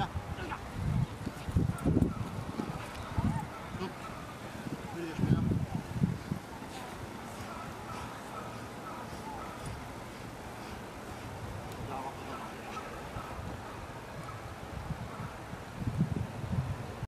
Yeah.